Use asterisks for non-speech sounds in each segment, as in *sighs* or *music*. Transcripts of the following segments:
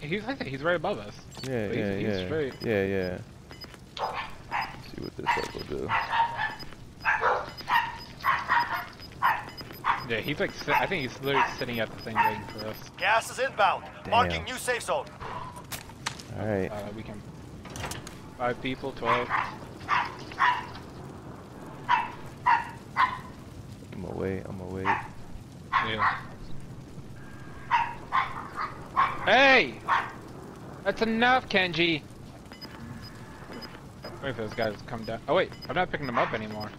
He's I think he's right above us. Yeah, But he's- yeah, he's yeah. straight. Yeah, yeah. Let's see what this will do. Yeah, he's like si- I think he's literally sitting at the thing waiting for us. Gas is inbound. Marking new safe zone. Alright. Uh, we can five people, twelve. I'm gonna. I'm gonna. Yeah. Hey! That's enough, Kenji! Wait for those guys to come down. Oh wait, I'm not picking them up anymore.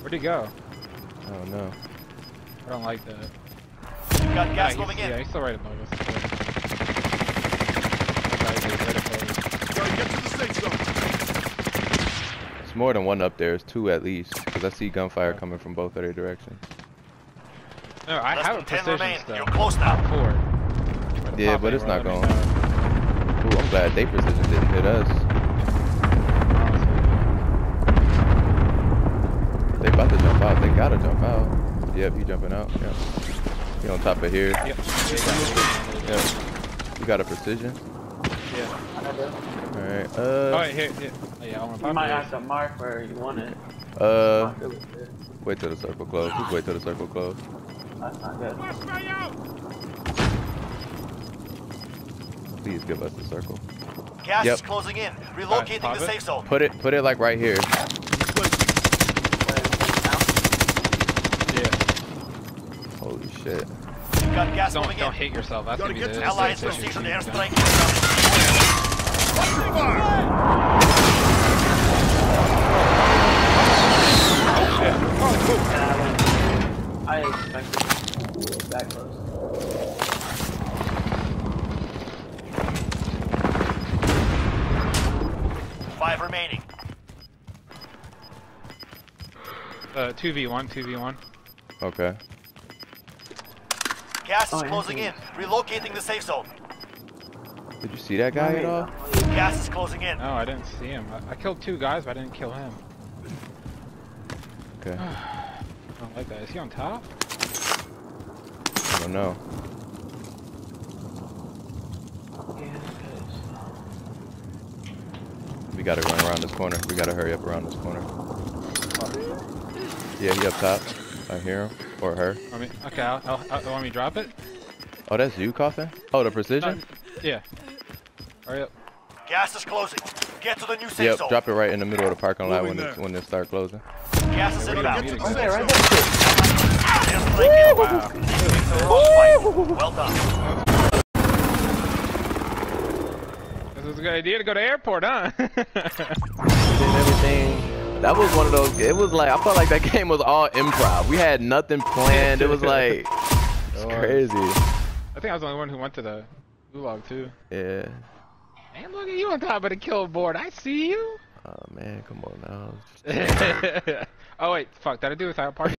Where'd he go? Oh don't. I don't like that. You've got Yeah, gas he's, moving yeah, he's still right above us. Okay, he's right above us. Gotta get to the safe zone. It's more than one up there. It's two at least. Because I see gunfire coming from both other directions. No, I Less have a 10 precision remain. stuff. You're close now. Top four. Yeah, but it's not going. know. Ooh, I'm glad they precision didn't hit us. They about to jump out. They gotta jump out. Yep, he jumping out. Yep. He on top of here. Yep. Yep. You got a precision. Yeah. Alright. Uh. wait, here, here. Oh, yeah, I want to You pop might this. have to mark where you want it. Uh. Mark it with it. Wait till the circle close. Just wait till the circle close. That's not good. Please give us the circle. Gas Yep. is closing in. Relocating pop the safe zone. Put it. Put it like right here. Yeah. Holy shit. You've got gas Don't, moving don't in. hit yourself. That's Gotta gonna be get the Allies the issue. received an Yeah. airstrike incoming. I expected that close. Five remaining. Uh, 2v1, 2v1. Okay. Gas is Oh, closing in. Relocating the safe zone. Did you see that guy at all? Gas is closing in. No, I didn't see him. I, I killed two guys, but I didn't kill him. Okay. *sighs* I don't like that. Is he on top? I don't know. We gotta run around this corner. We gotta hurry up around this corner. Yeah, he up top. I hear him. Or her. I mean, okay, I'll, I'll, I'll, want me to drop it? Oh, that's you coughing? Oh, the No, precision? Uh, yeah. Hurry up. Gas is closing. Get to the new safe Yep, zone. drop it right in the middle of the parking lot when Moving it, there. when they start closing. Gas is Where do you inbound. want me to Right there, right Airstrike incoming. A. Well done. This was a good idea to go to airport, huh? *laughs* And everything. That was one of those. It was like I felt like that *laughs* game was all improv. We had nothing planned. It was like *laughs* it's crazy. I think I was the only one who went to the gulag too. Yeah. Man, look at you on top of the kill board. I see you. Oh man, come on now. *laughs* oh wait, fuck. Did I do without party?